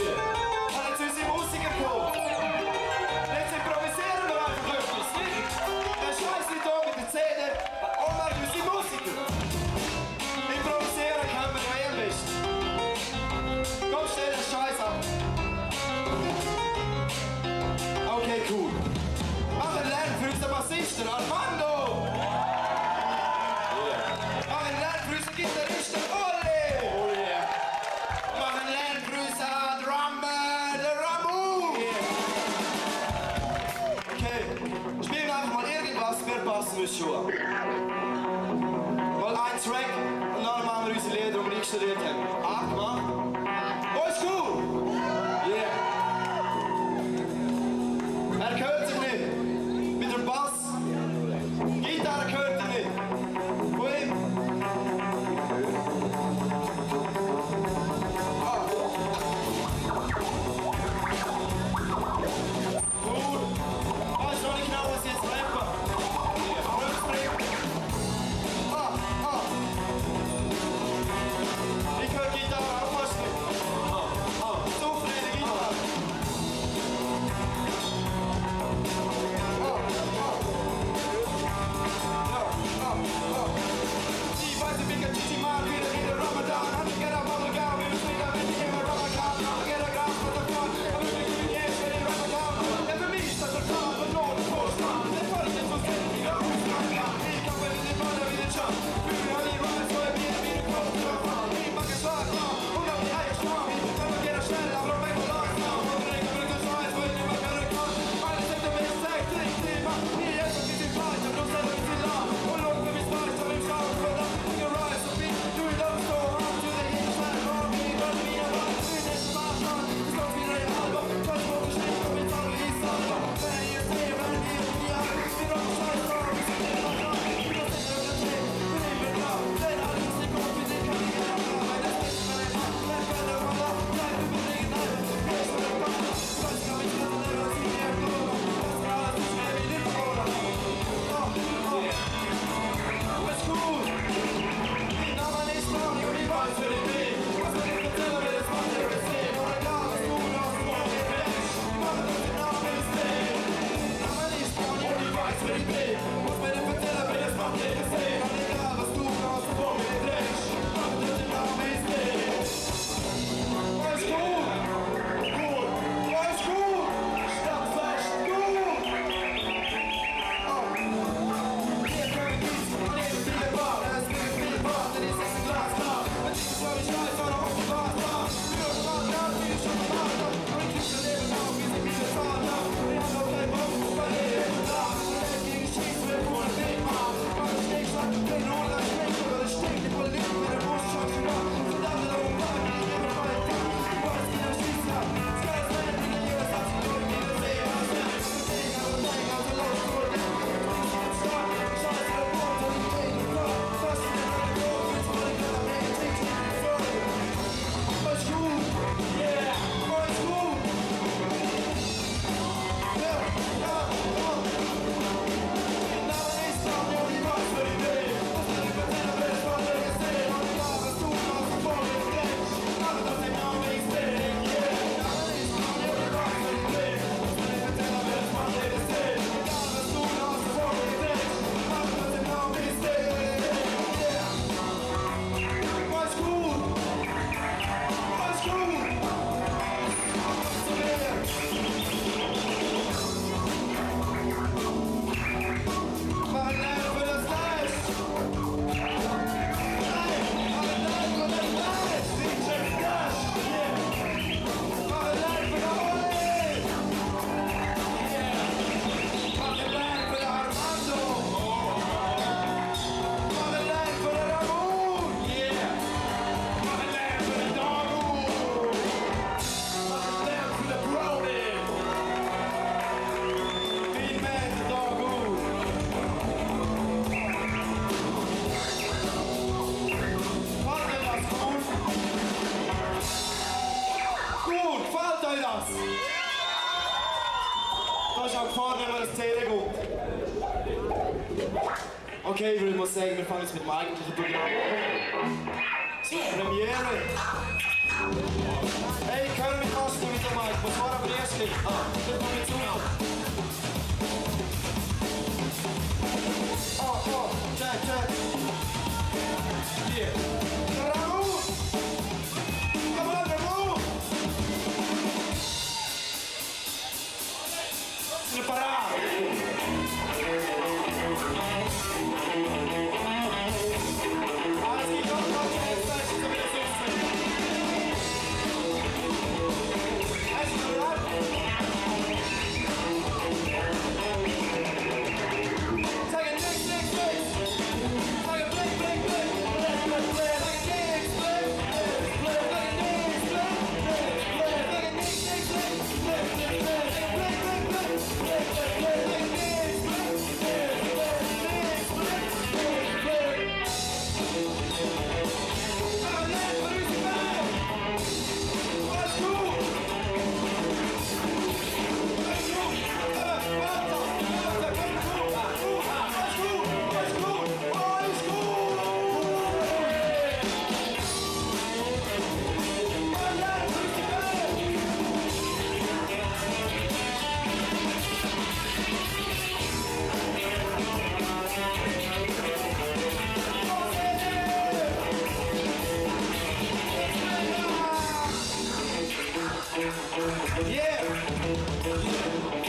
Yeah. passen muss schon. Mal Track en dan machen we deze Lieder, te wir. soll das? Da auch vorne, wenn man das Zählen guckt. Okay, ich würde mal sagen, wir fangen jetzt mit dem eigentlichen Programm an. Premiere. Hey, können wir kosten mit dem Mike? Was war am ersten? Ah, Yeah. yeah.